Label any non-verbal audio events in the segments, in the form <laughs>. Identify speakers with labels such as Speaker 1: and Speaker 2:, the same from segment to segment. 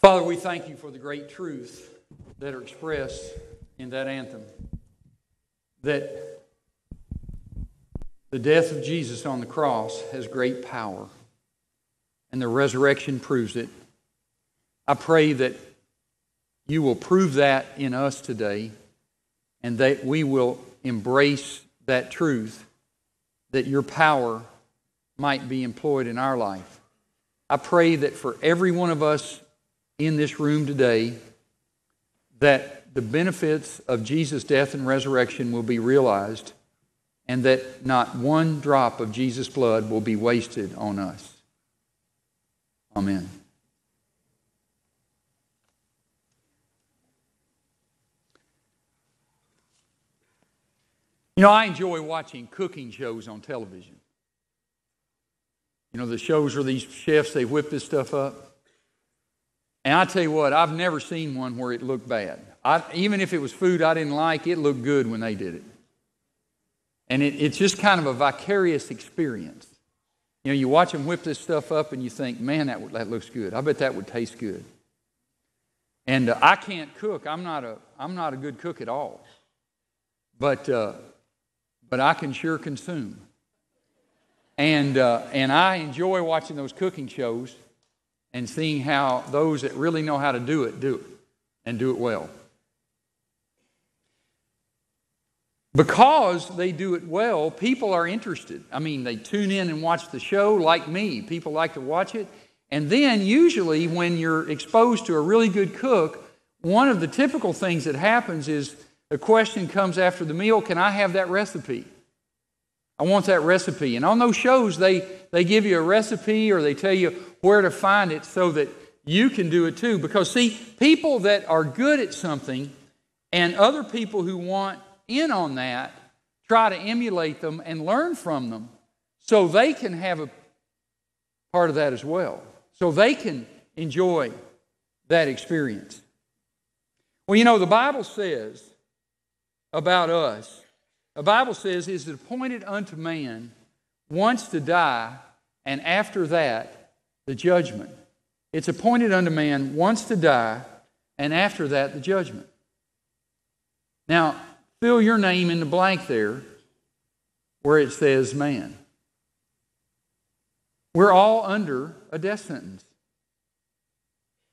Speaker 1: Father, we thank you for the great truths that are expressed in that anthem. That the death of Jesus on the cross has great power, and the resurrection proves it. I pray that you will prove that in us today, and that we will embrace that truth, that your power might be employed in our life. I pray that for every one of us in this room today, that the benefits of Jesus' death and resurrection will be realized and that not one drop of Jesus' blood will be wasted on us. Amen. You know, I enjoy watching cooking shows on television. You know, the shows where these chefs, they whip this stuff up. And I tell you what, I've never seen one where it looked bad. I, even if it was food I didn't like, it looked good when they did it. And it, it's just kind of a vicarious experience. You know, you watch them whip this stuff up and you think, man, that, that looks good. I bet that would taste good. And uh, I can't cook. I'm not, a, I'm not a good cook at all. But, uh, but I can sure consume. And, uh, and I enjoy watching those cooking shows and seeing how those that really know how to do it do it and do it well. Because they do it well, people are interested. I mean, they tune in and watch the show like me. People like to watch it. And then, usually, when you're exposed to a really good cook, one of the typical things that happens is the question comes after the meal Can I have that recipe? I want that recipe. And on those shows, they, they give you a recipe or they tell you where to find it so that you can do it too. Because, see, people that are good at something and other people who want in on that try to emulate them and learn from them so they can have a part of that as well. So they can enjoy that experience. Well, you know, the Bible says about us the Bible says, Is it appointed unto man once to die, and after that, the judgment? It's appointed unto man once to die, and after that, the judgment. Now, fill your name in the blank there where it says man. We're all under a death sentence.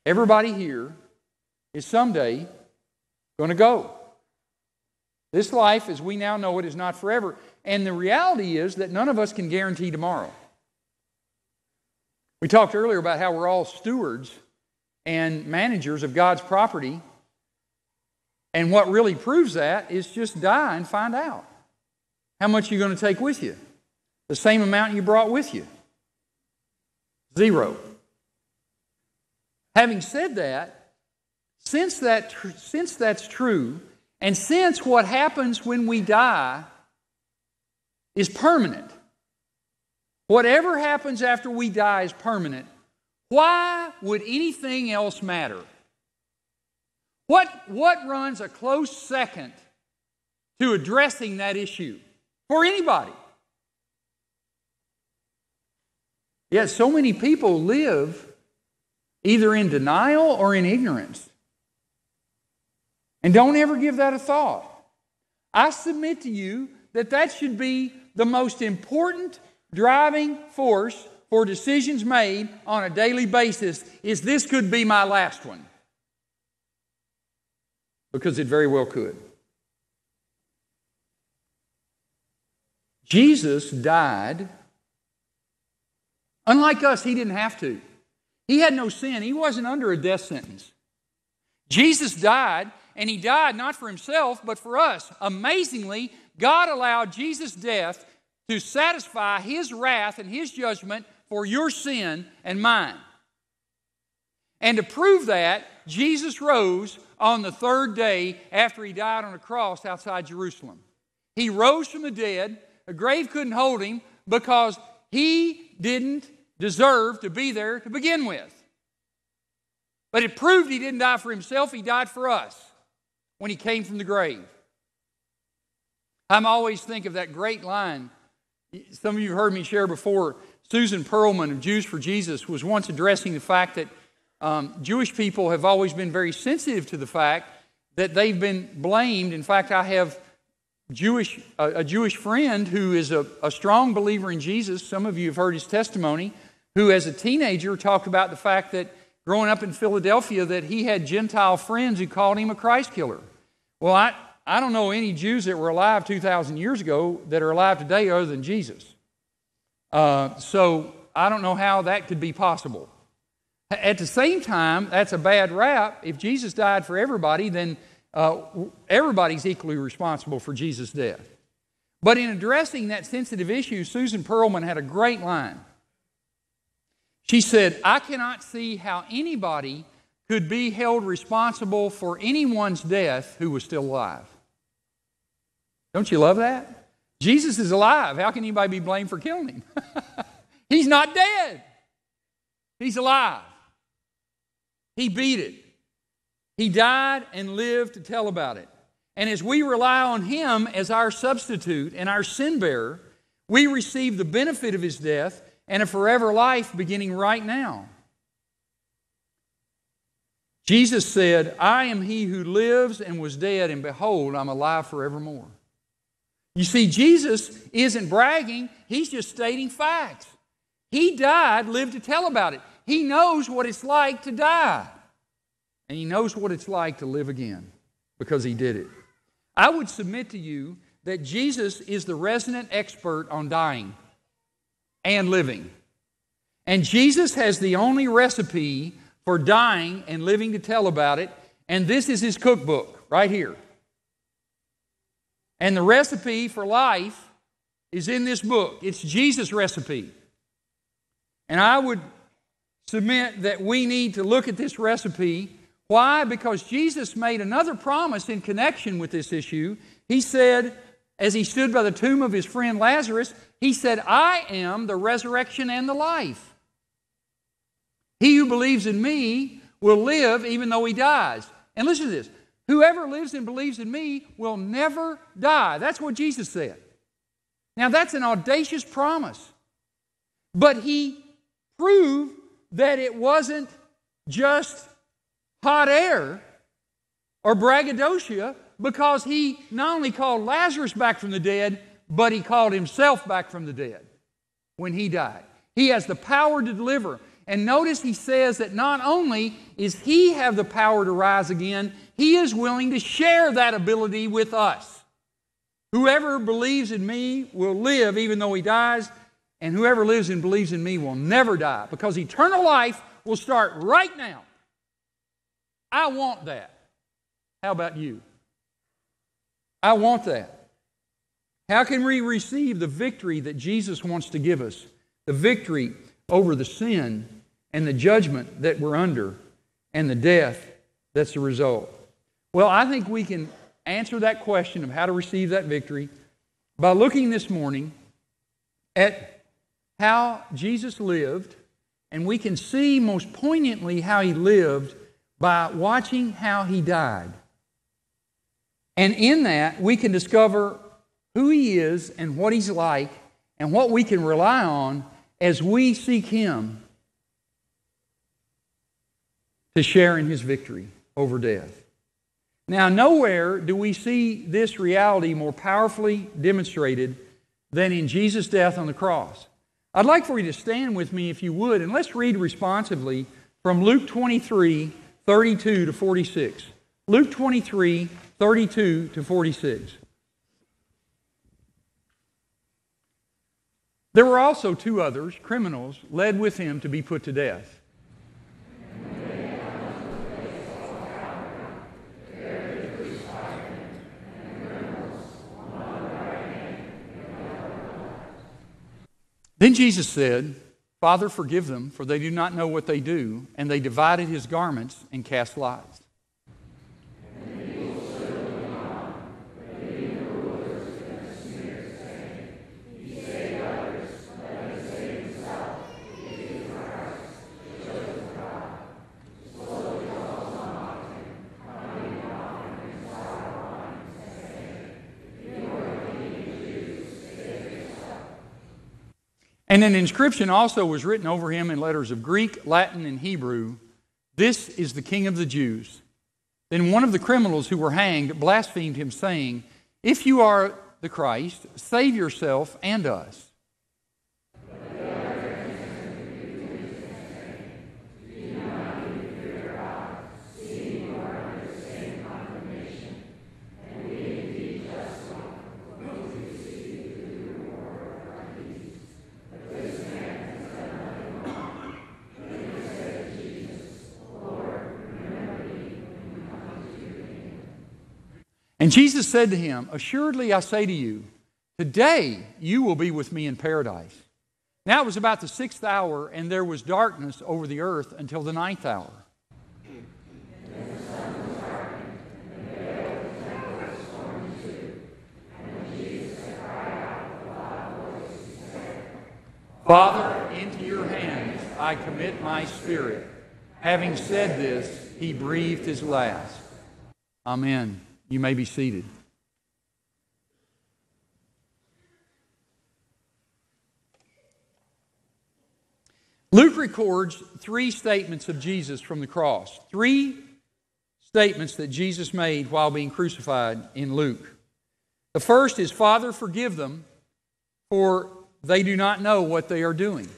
Speaker 1: Everybody here is someday going to go. This life, as we now know it, is not forever. And the reality is that none of us can guarantee tomorrow. We talked earlier about how we're all stewards and managers of God's property. And what really proves that is just die and find out how much you're going to take with you. The same amount you brought with you. Zero. Having said that, since, that, since that's true, and since what happens when we die is permanent, whatever happens after we die is permanent, why would anything else matter? What, what runs a close second to addressing that issue for anybody? Yet so many people live either in denial or in ignorance. And don't ever give that a thought. I submit to you that that should be the most important driving force for decisions made on a daily basis is this could be my last one. Because it very well could. Jesus died. Unlike us, he didn't have to. He had no sin. He wasn't under a death sentence. Jesus died and he died not for himself, but for us. Amazingly, God allowed Jesus' death to satisfy his wrath and his judgment for your sin and mine. And to prove that, Jesus rose on the third day after he died on a cross outside Jerusalem. He rose from the dead. The grave couldn't hold him because he didn't deserve to be there to begin with. But it proved he didn't die for himself, he died for us when he came from the grave. I'm always think of that great line. Some of you have heard me share before. Susan Perlman of Jews for Jesus was once addressing the fact that um, Jewish people have always been very sensitive to the fact that they've been blamed. In fact, I have Jewish, a, a Jewish friend who is a, a strong believer in Jesus. Some of you have heard his testimony, who as a teenager talked about the fact that growing up in Philadelphia that he had Gentile friends who called him a Christ killer. Well, I, I don't know any Jews that were alive 2,000 years ago that are alive today other than Jesus. Uh, so I don't know how that could be possible. At the same time, that's a bad rap. If Jesus died for everybody, then uh, everybody's equally responsible for Jesus' death. But in addressing that sensitive issue, Susan Perlman had a great line. She said, I cannot see how anybody could be held responsible for anyone's death who was still alive. Don't you love that? Jesus is alive. How can anybody be blamed for killing him? <laughs> He's not dead, he's alive. He beat it. He died and lived to tell about it. And as we rely on Him as our substitute and our sin bearer, we receive the benefit of His death and a forever life beginning right now. Jesus said, I am He who lives and was dead, and behold, I'm alive forevermore. You see, Jesus isn't bragging, He's just stating facts. He died, lived to tell about it. He knows what it's like to die. And he knows what it's like to live again because he did it. I would submit to you that Jesus is the resident expert on dying and living. And Jesus has the only recipe for dying and living to tell about it. And this is his cookbook right here. And the recipe for life is in this book. It's Jesus' recipe. And I would submit that we need to look at this recipe. Why? Because Jesus made another promise in connection with this issue. He said, as he stood by the tomb of his friend Lazarus, he said, I am the resurrection and the life. He who believes in me will live even though he dies. And listen to this whoever lives and believes in me will never die. That's what Jesus said. Now, that's an audacious promise. But he proved that it wasn't just hot air or braggadocio because he not only called Lazarus back from the dead, but he called himself back from the dead when he died. He has the power to deliver. And notice he says that not only is he have the power to rise again, he is willing to share that ability with us. Whoever believes in me will live even though he dies. And whoever lives and believes in me will never die because eternal life will start right now. I want that. How about you? I want that. How can we receive the victory that Jesus wants to give us? The victory over the sin and the judgment that we're under and the death that's the result. Well, I think we can answer that question of how to receive that victory by looking this morning at how Jesus lived, and we can see most poignantly how he lived by watching how he died. And in that, we can discover who he is and what he's like and what we can rely on as we seek him to share in his victory over death. Now, nowhere do we see this reality more powerfully demonstrated than in Jesus' death on the cross. I'd like for you to stand with me if you would, and let's read responsively from Luke 23 32 to 46. Luke 23 32 to 46. There were also two others, criminals, led with him to be put to death. Then Jesus said, Father, forgive them, for they do not know what they do. And they divided his garments and cast lots. And an inscription also was written over him in letters of Greek, Latin, and Hebrew This is the King of the Jews. Then one of the criminals who were hanged blasphemed him, saying, If you are the Christ, save yourself and us. And Jesus said to him, Assuredly I say to you, today you will be with me in paradise. Now it was about the sixth hour, and there was darkness over the earth until the ninth hour. Father, into your hands I commit my spirit. Having said this, he breathed his last. Amen. You may be seated. Luke records three statements of Jesus from the cross. Three statements that Jesus made while being crucified in Luke. The first is, Father, forgive them, for they do not know what they are doing.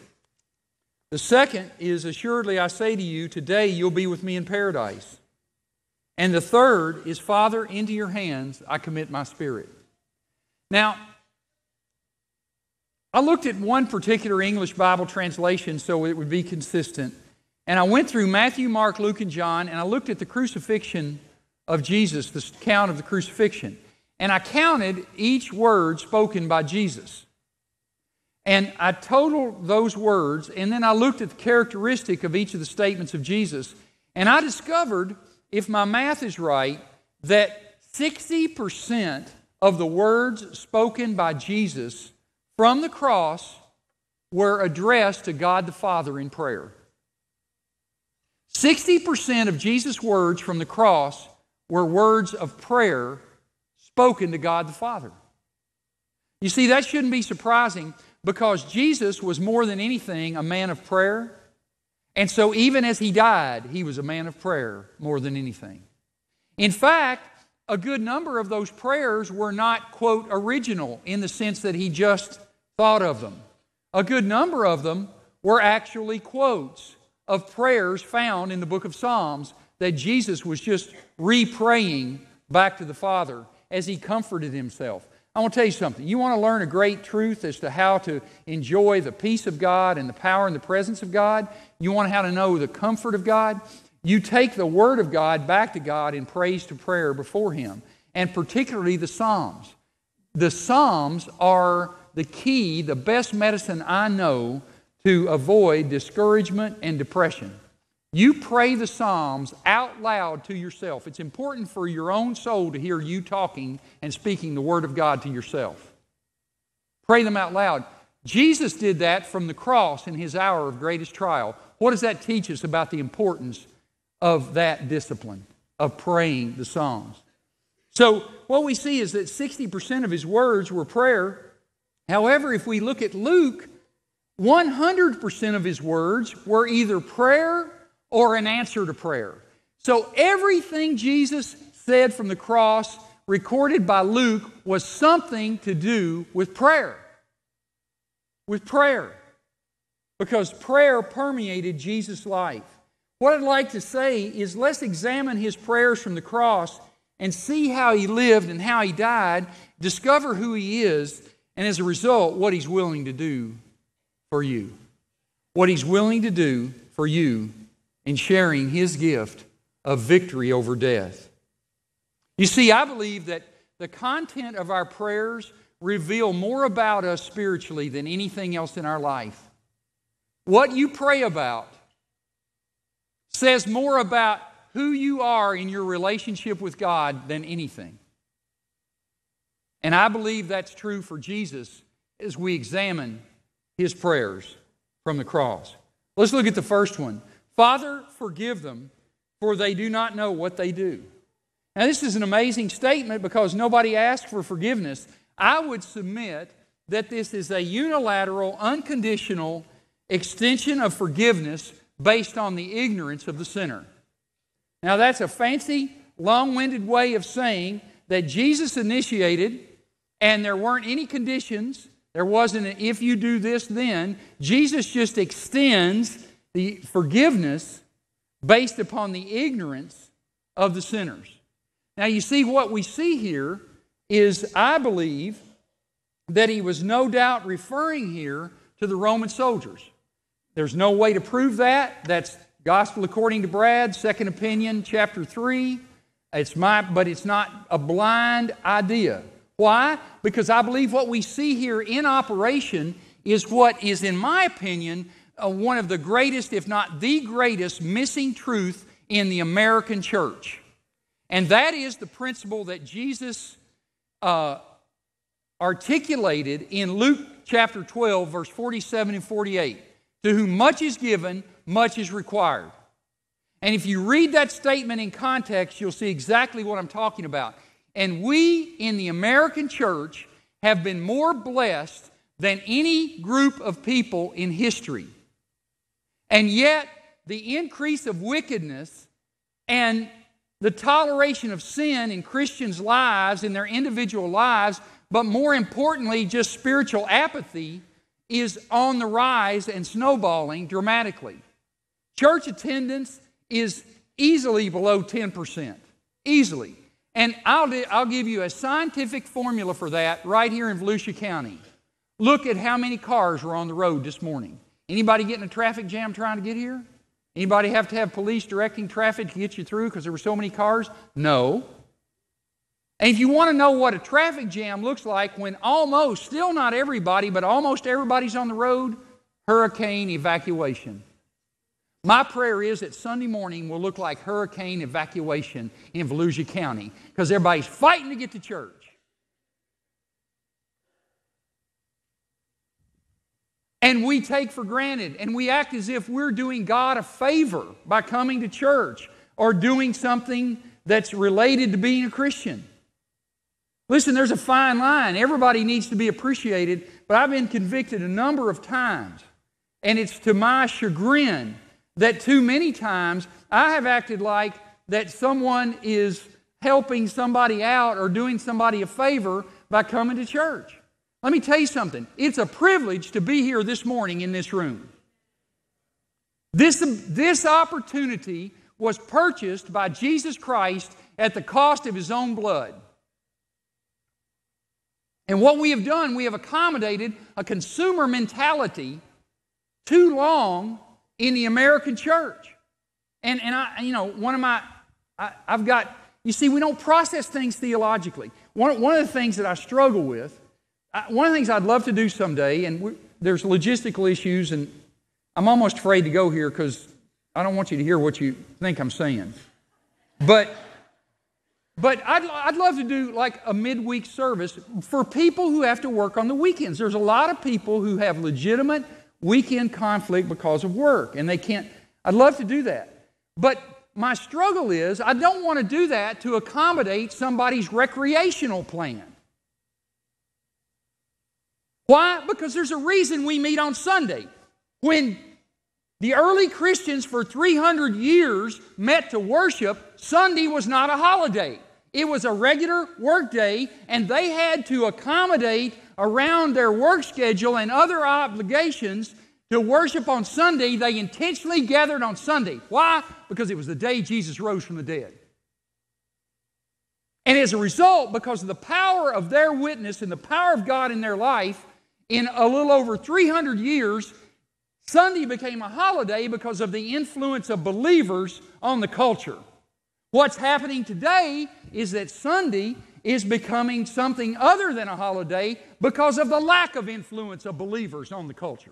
Speaker 1: The second is, Assuredly I say to you, today you'll be with me in paradise. And the third is, Father, into your hands I commit my spirit. Now, I looked at one particular English Bible translation so it would be consistent. And I went through Matthew, Mark, Luke, and John, and I looked at the crucifixion of Jesus, the count of the crucifixion. And I counted each word spoken by Jesus. And I totaled those words, and then I looked at the characteristic of each of the statements of Jesus. And I discovered if my math is right, that 60% of the words spoken by Jesus from the cross were addressed to God the Father in prayer. 60% of Jesus' words from the cross were words of prayer spoken to God the Father. You see, that shouldn't be surprising because Jesus was more than anything a man of prayer and so, even as he died, he was a man of prayer more than anything. In fact, a good number of those prayers were not, quote, original in the sense that he just thought of them. A good number of them were actually quotes of prayers found in the book of Psalms that Jesus was just re praying back to the Father as he comforted himself. I want to tell you something. You want to learn a great truth as to how to enjoy the peace of God and the power and the presence of God? You want how to know the comfort of God? You take the Word of God back to God in praise to prayer before Him, and particularly the Psalms. The Psalms are the key, the best medicine I know to avoid discouragement and depression. You pray the Psalms out loud to yourself. It's important for your own soul to hear you talking and speaking the Word of God to yourself. Pray them out loud. Jesus did that from the cross in his hour of greatest trial. What does that teach us about the importance of that discipline, of praying the Psalms? So, what we see is that 60% of his words were prayer. However, if we look at Luke, 100% of his words were either prayer or an answer to prayer. So everything Jesus said from the cross, recorded by Luke, was something to do with prayer. With prayer. Because prayer permeated Jesus' life. What I'd like to say is let's examine his prayers from the cross and see how he lived and how he died, discover who he is, and as a result, what he's willing to do for you. What he's willing to do for you in sharing his gift of victory over death. You see, I believe that the content of our prayers reveal more about us spiritually than anything else in our life. What you pray about says more about who you are in your relationship with God than anything. And I believe that's true for Jesus as we examine his prayers from the cross. Let's look at the first one. Father, forgive them, for they do not know what they do. Now, this is an amazing statement because nobody asked for forgiveness. I would submit that this is a unilateral, unconditional extension of forgiveness based on the ignorance of the sinner. Now, that's a fancy, long winded way of saying that Jesus initiated, and there weren't any conditions. There wasn't an if you do this, then. Jesus just extends the forgiveness based upon the ignorance of the sinners. Now, you see, what we see here is, I believe, that he was no doubt referring here to the Roman soldiers. There's no way to prove that. That's Gospel according to Brad, second opinion, chapter 3. It's my, but it's not a blind idea. Why? Because I believe what we see here in operation is what is, in my opinion, uh, one of the greatest, if not the greatest, missing truth in the American church. And that is the principle that Jesus uh, articulated in Luke chapter 12, verse 47 and 48. To whom much is given, much is required. And if you read that statement in context, you'll see exactly what I'm talking about. And we in the American church have been more blessed than any group of people in history. And yet, the increase of wickedness and the toleration of sin in Christians' lives, in their individual lives, but more importantly, just spiritual apathy, is on the rise and snowballing dramatically. Church attendance is easily below 10%. Easily. And I'll, I'll give you a scientific formula for that right here in Volusia County. Look at how many cars were on the road this morning. Anybody getting a traffic jam trying to get here? Anybody have to have police directing traffic to get you through because there were so many cars? No. And if you want to know what a traffic jam looks like when almost, still not everybody, but almost everybody's on the road, hurricane evacuation. My prayer is that Sunday morning will look like hurricane evacuation in Volusia County because everybody's fighting to get to church. And we take for granted and we act as if we're doing God a favor by coming to church or doing something that's related to being a Christian. Listen, there's a fine line. Everybody needs to be appreciated, but I've been convicted a number of times, and it's to my chagrin that too many times I have acted like that someone is helping somebody out or doing somebody a favor by coming to church. Let me tell you something. It's a privilege to be here this morning in this room. This, this opportunity was purchased by Jesus Christ at the cost of his own blood. And what we have done, we have accommodated a consumer mentality too long in the American church. And, and I, you know, one of my, I, have got, you see, we don't process things theologically. One, one of the things that I struggle with, One of the things I'd love to do someday, and we, there's logistical issues, and I'm almost afraid to go here because I don't want you to hear what you think I'm saying. But but I'd, I'd love to do like a midweek service for people who have to work on the weekends. There's a lot of people who have legitimate weekend conflict because of work, and they can't. I'd love to do that. But my struggle is I don't want to do that to accommodate somebody's recreational plan. Why? Because there's a reason we meet on Sunday. When the early Christians for 300 years met to worship, Sunday was not a holiday. It was a regular work day, and they had to accommodate around their work schedule and other obligations to worship on Sunday. They intentionally gathered on Sunday. Why? Because it was the day Jesus rose from the dead. And as a result, because of the power of their witness and the power of God in their life, in a little over 300 years, Sunday became a holiday because of the influence of believers on the culture. What's happening today is that Sunday is becoming something other than a holiday because of the lack of influence of believers on the culture.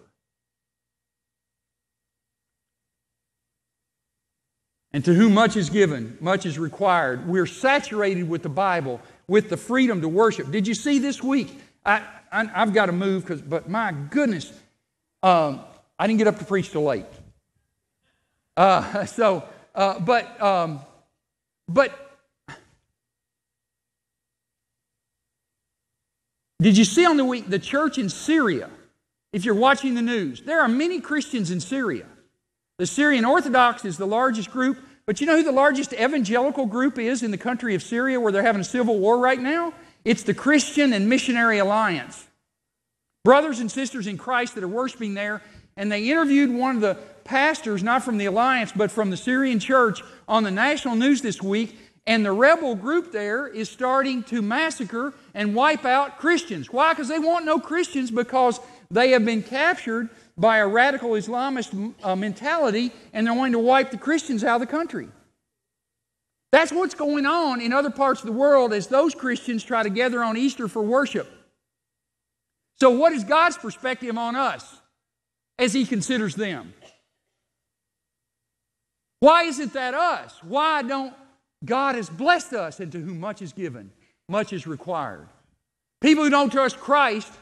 Speaker 1: And to whom much is given, much is required. We're saturated with the Bible, with the freedom to worship. Did you see this week? I, I, have got to move, because, but my goodness, um, I didn't get up to preach till late. Uh, <laughs> so, uh, but um, but did you see on the week the church in Syria? If you're watching the news, there are many Christians in Syria. The Syrian Orthodox is the largest group, but you know who the largest evangelical group is in the country of Syria where they're having a civil war right now? It's the Christian and Missionary Alliance. Brothers and sisters in Christ that are worshiping there, and they interviewed one of the pastors, not from the Alliance, but from the Syrian church, on the national news this week, and the rebel group there is starting to massacre and wipe out Christians. Why? Because they want no Christians because they have been captured by a radical Islamist uh, mentality and they're wanting to wipe the Christians out of the country. That's what's going on in other parts of the world as those Christians try to gather on Easter for worship. So, what is God's perspective on us as He considers them? Why isn't that us? Why don't God has blessed us, and to whom much is given, much is required? People who don't trust Christ,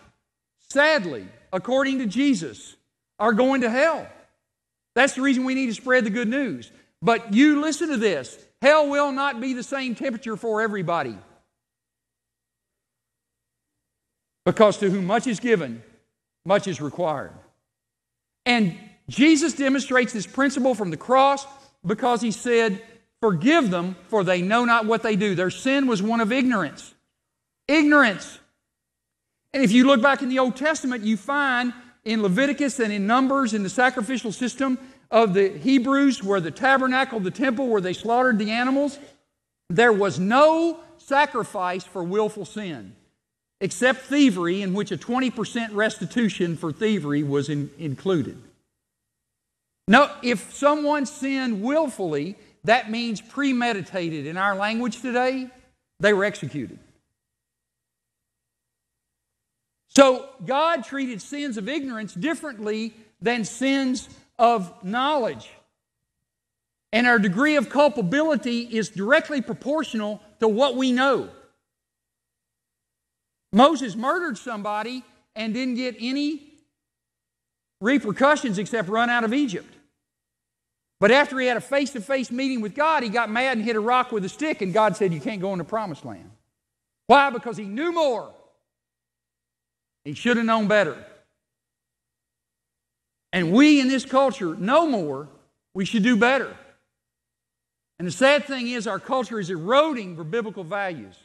Speaker 1: sadly, according to Jesus, are going to hell. That's the reason we need to spread the good news. But you listen to this hell will not be the same temperature for everybody. Because to whom much is given, much is required. And Jesus demonstrates this principle from the cross because he said, Forgive them, for they know not what they do. Their sin was one of ignorance. Ignorance. And if you look back in the Old Testament, you find in Leviticus and in Numbers in the sacrificial system of the Hebrews, where the tabernacle, the temple, where they slaughtered the animals, there was no sacrifice for willful sin except thievery, in which a 20% restitution for thievery was in, included. Now, if someone sinned willfully, that means premeditated. In our language today, they were executed. So, God treated sins of ignorance differently than sins of knowledge. And our degree of culpability is directly proportional to what we know. Moses murdered somebody and didn't get any repercussions except run out of Egypt. But after he had a face to face meeting with God, he got mad and hit a rock with a stick, and God said, You can't go in the promised land. Why? Because he knew more. He should have known better. And we in this culture know more, we should do better. And the sad thing is, our culture is eroding for biblical values.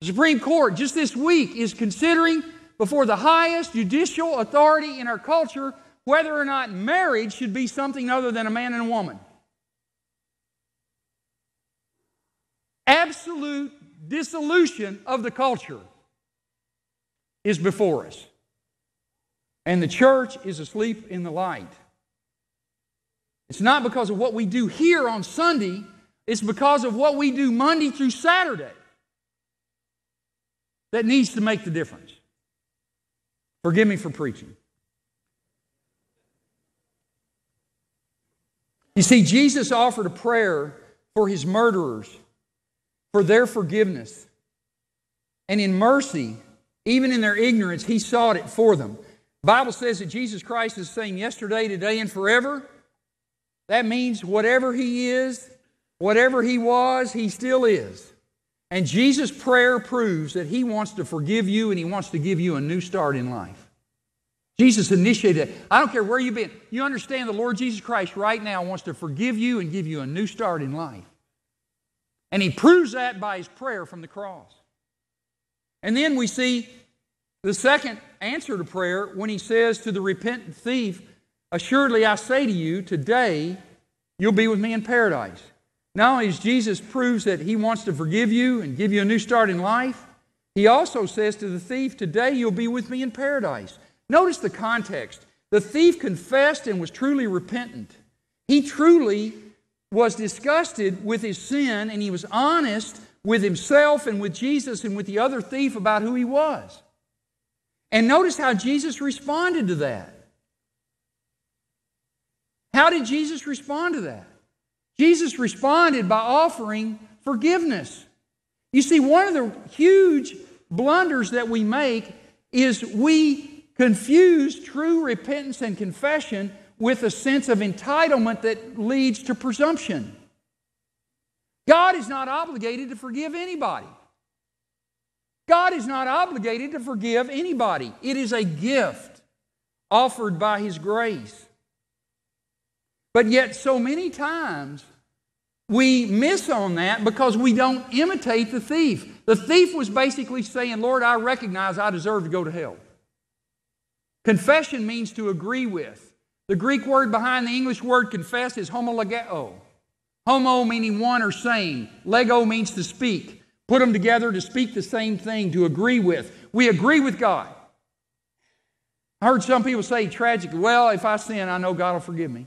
Speaker 1: The Supreme Court just this week is considering before the highest judicial authority in our culture whether or not marriage should be something other than a man and a woman. Absolute dissolution of the culture is before us. And the church is asleep in the light. It's not because of what we do here on Sunday, it's because of what we do Monday through Saturday that needs to make the difference. Forgive me for preaching. You see, Jesus offered a prayer for his murderers, for their forgiveness. And in mercy, even in their ignorance, he sought it for them. The Bible says that Jesus Christ is saying yesterday, today, and forever. That means whatever he is, whatever he was, he still is. And Jesus' prayer proves that he wants to forgive you and he wants to give you a new start in life. Jesus initiated it. I don't care where you've been. You understand the Lord Jesus Christ right now wants to forgive you and give you a new start in life. And he proves that by his prayer from the cross. And then we see the second answer to prayer when he says to the repentant thief, Assuredly I say to you, today you'll be with me in paradise. Only does Jesus proves that he wants to forgive you and give you a new start in life, he also says to the thief, Today you'll be with me in paradise. Notice the context. The thief confessed and was truly repentant. He truly was disgusted with his sin and he was honest with himself and with Jesus and with the other thief about who he was. And notice how Jesus responded to that. How did Jesus respond to that? Jesus responded by offering forgiveness. You see, one of the huge blunders that we make is we confuse true repentance and confession with a sense of entitlement that leads to presumption. God is not obligated to forgive anybody. God is not obligated to forgive anybody. It is a gift offered by His grace. But yet, so many times, we miss on that because we don't imitate the thief. The thief was basically saying, Lord, I recognize I deserve to go to hell. Confession means to agree with. The Greek word behind the English word confess is homologeo. Homo meaning one or same. Lego means to speak. Put them together to speak the same thing, to agree with. We agree with God. I heard some people say tragically, well, if I sin, I know God will forgive me.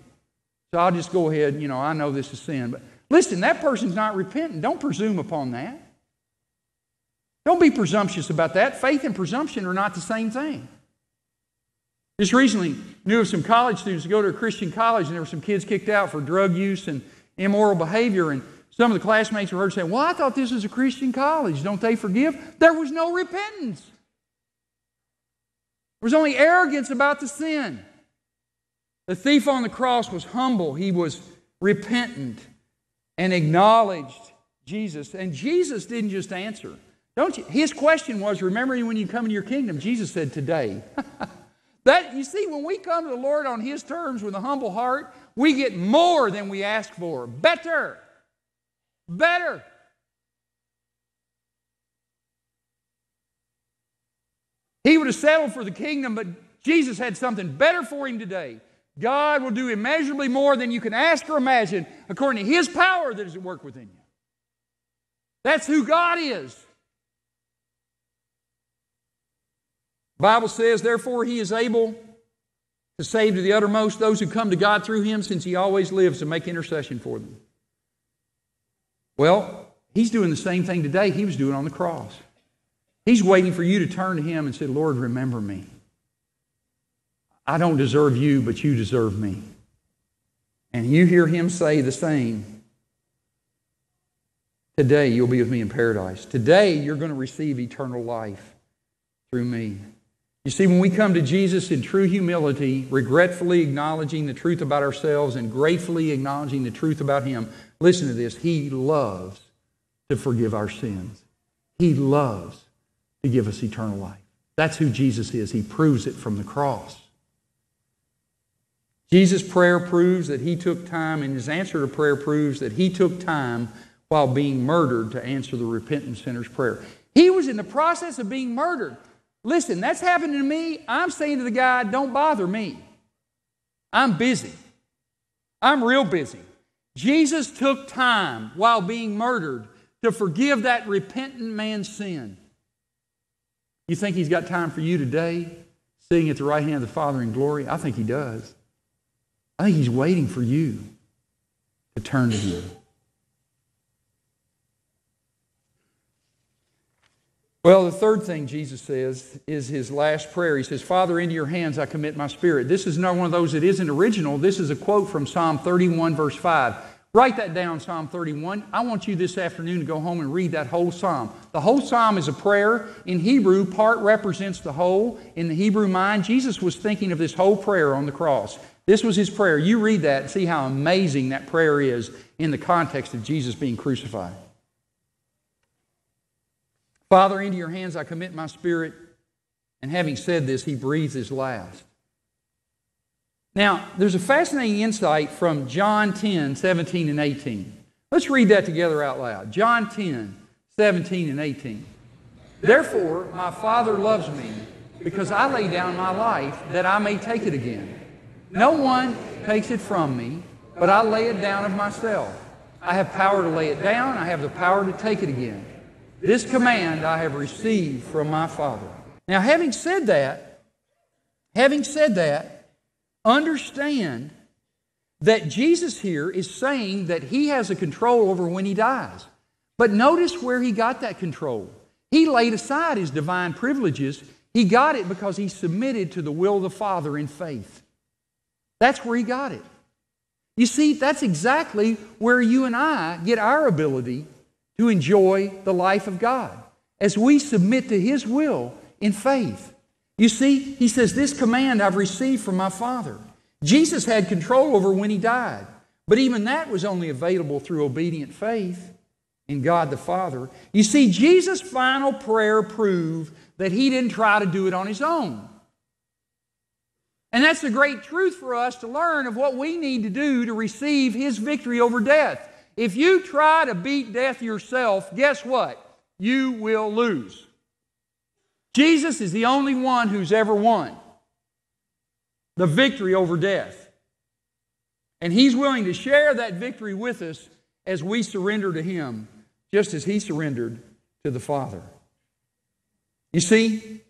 Speaker 1: So I'll just go ahead, you know, I know this is sin. But listen, that person's not repentant. Don't presume upon that. Don't be presumptuous about that. Faith and presumption are not the same thing. Just recently knew of some college students who go to a Christian college, and there were some kids kicked out for drug use and immoral behavior. And some of the classmates were heard saying, Well, I thought this was a Christian college. Don't they forgive? There was no repentance. There was only arrogance about the sin. The thief on the cross was humble, he was repentant and acknowledged Jesus. And Jesus didn't just answer. Don't you? His question was, remember when you come into your kingdom? Jesus said, Today. <laughs> That you see, when we come to the Lord on His terms with a humble heart, we get more than we ask for. Better. Better. He would have settled for the kingdom, but Jesus had something better for him today. God will do immeasurably more than you can ask or imagine according to His power that is at work within you. That's who God is. Bible says, therefore, he is able to save to the uttermost those who come to God through him, since he always lives to make intercession for them. Well, he's doing the same thing today he was doing on the cross. He's waiting for you to turn to him and say, Lord, remember me. I don't deserve you, but you deserve me. And you hear him say the same. Today you'll be with me in paradise. Today you're going to receive eternal life through me. You see, when we come to Jesus in true humility, regretfully acknowledging the truth about ourselves and gratefully acknowledging the truth about Him, listen to this. He loves to forgive our sins. He loves to give us eternal life. That's who Jesus is. He proves it from the cross. Jesus' prayer proves that he took time, and his answer to prayer proves that he took time while being murdered to answer the repentant sinner's prayer. He was in the process of being murdered. Listen, that's happening to me. I'm saying to the guy, don't bother me. I'm busy. I'm real busy. Jesus took time while being murdered to forgive that repentant man's sin. You think he's got time for you today, sitting at the right hand of the Father in glory? I think he does. I think he's waiting for you to turn to him. Well, the third thing Jesus says is his last prayer. He says, Father, into your hands I commit my spirit. This is not one of those that isn't original. This is a quote from Psalm 31, verse 5. Write that down, Psalm 31. I want you this afternoon to go home and read that whole psalm. The whole psalm is a prayer. In Hebrew, part represents the whole. In the Hebrew mind, Jesus was thinking of this whole prayer on the cross. This was his prayer. You read that and see how amazing that prayer is in the context of Jesus being crucified. Father, into your hands I commit my spirit. And having said this, he breathes his last. Now, there's a fascinating insight from John 10, 17 and 18. Let's read that together out loud. John 10, 17 and 18. Therefore, my Father loves me because I lay down my life that I may take it again. No one takes it from me, but I lay it down of myself. I have power to lay it down, I have the power to take it again. This command I have received from my Father. Now, having said that, having said that, understand that Jesus here is saying that he has a control over when he dies. But notice where he got that control. He laid aside his divine privileges. He got it because he submitted to the will of the Father in faith. That's where he got it. You see, that's exactly where you and I get our ability to enjoy the life of God as we submit to His will in faith. You see, He says, This command I've received from my Father. Jesus had control over when He died, but even that was only available through obedient faith in God the Father. You see, Jesus' final prayer proved that He didn't try to do it on His own. And that's the great truth for us to learn of what we need to do to receive His victory over death. If you try to beat death yourself, guess what? You will lose. Jesus is the only one who's ever won the victory over death. And He's willing to share that victory with us as we surrender to Him, just as He surrendered to the Father. You see,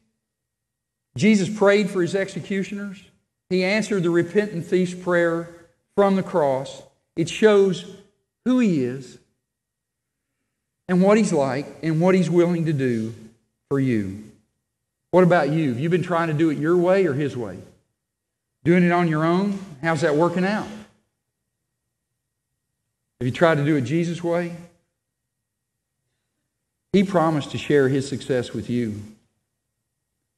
Speaker 1: Jesus prayed for His executioners. He answered the repentant thief's prayer from the cross. It shows who He is and what He's like and what He's willing to do for you. What about you? Have you been trying to do it your way or His way? Doing it on your own? How's that working out? Have you tried to do it Jesus' way? He promised to share His success with you.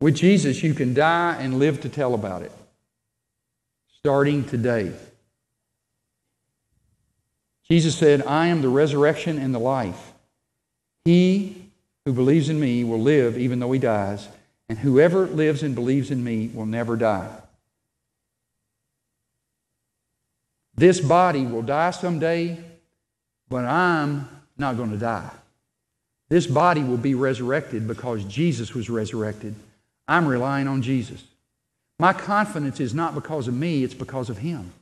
Speaker 1: With Jesus, you can die and live to tell about it, starting today. Jesus said, I am the resurrection and the life. He who believes in me will live even though he dies, and whoever lives and believes in me will never die. This body will die someday, but I'm not going to die. This body will be resurrected because Jesus was resurrected. I'm relying on Jesus. My confidence is not because of me, it's because of Him.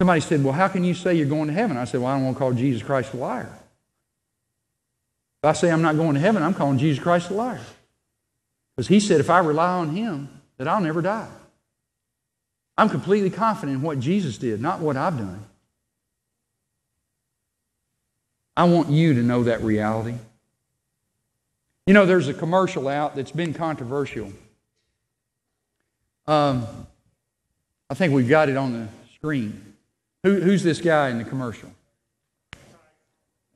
Speaker 1: Somebody said, Well, how can you say you're going to heaven? I said, Well, I don't want to call Jesus Christ a liar. If I say I'm not going to heaven, I'm calling Jesus Christ a liar. Because He said, if I rely on Him, that I'll never die. I'm completely confident in what Jesus did, not what I've done. I want you to know that reality. You know, there's a commercial out that's been controversial. Um, I think we've got it on the screen. Who, who's this guy in the commercial?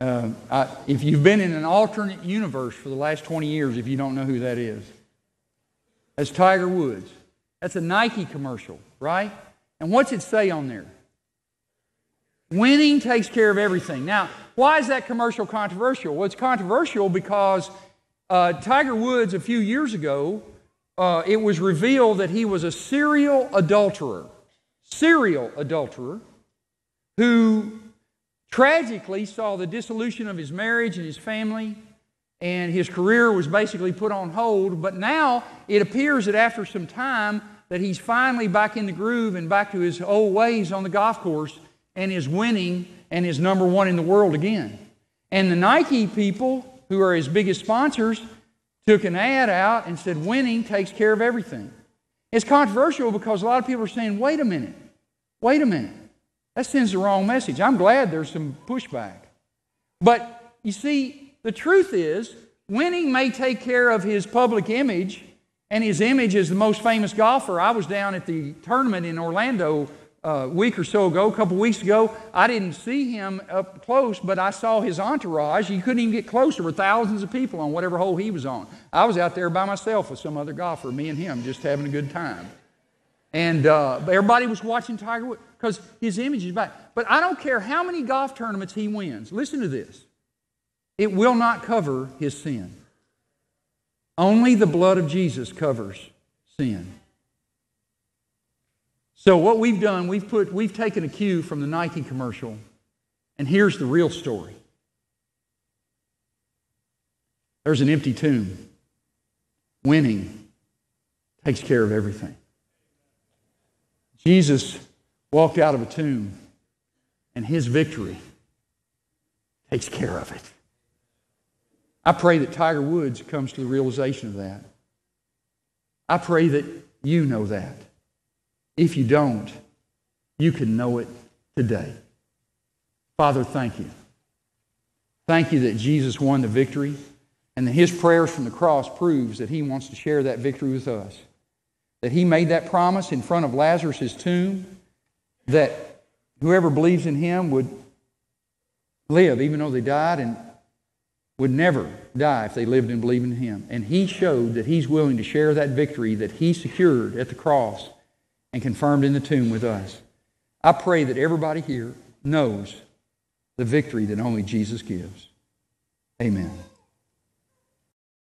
Speaker 1: Uh, I, if you've been in an alternate universe for the last 20 years, if you don't know who that is, that's Tiger Woods. That's a Nike commercial, right? And what's it say on there? Winning takes care of everything. Now, why is that commercial controversial? Well, it's controversial because uh, Tiger Woods, a few years ago, uh, it was revealed that he was a serial adulterer. Serial adulterer who tragically saw the dissolution of his marriage and his family, and his career was basically put on hold. But now it appears that after some time, that he's finally back in the groove and back to his old ways on the golf course and is winning and is number one in the world again. And the Nike people, who are his biggest sponsors, took an ad out and said, Winning takes care of everything. It's controversial because a lot of people are saying, Wait a minute, wait a minute. That sends the wrong message. I'm glad there's some pushback. But you see, the truth is, winning may take care of his public image and his image as the most famous golfer. I was down at the tournament in Orlando a week or so ago, a couple weeks ago. I didn't see him up close, but I saw his entourage. You couldn't even get close. There were thousands of people on whatever hole he was on. I was out there by myself with some other golfer, me and him, just having a good time. And uh, everybody was watching Tiger Woods because his image is back. But I don't care how many golf tournaments he wins. Listen to this. It will not cover his sin. Only the blood of Jesus covers sin. So what we've done, we've put we've taken a cue from the Nike commercial, and here's the real story. There's an empty tomb. Winning takes care of everything. Jesus walked out of a tomb, and his victory takes care of it. I pray that Tiger Woods comes to the realization of that. I pray that you know that. If you don't, you can know it today. Father, thank you. Thank you that Jesus won the victory and that his prayers from the cross proves that he wants to share that victory with us. That he made that promise in front of Lazarus' tomb that whoever believes in him would live even though they died and would never die if they lived and believed in him. And he showed that he's willing to share that victory that he secured at the cross and confirmed in the tomb with us. I pray that everybody here knows the victory that only Jesus gives. Amen.